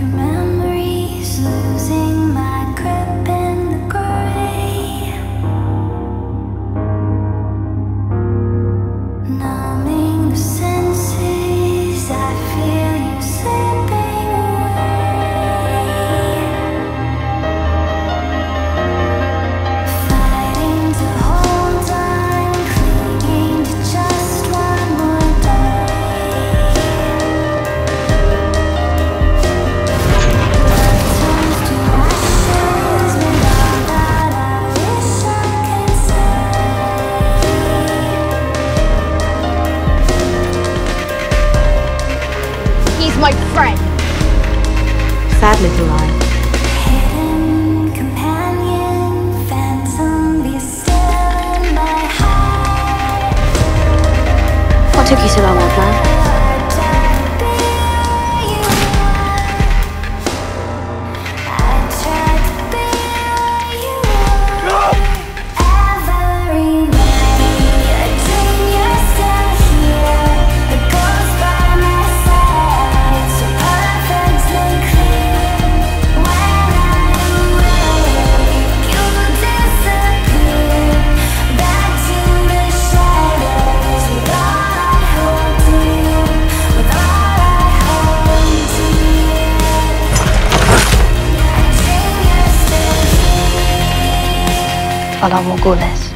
command. He's my friend. Sad little life. What took you so long, old man? para Mócules.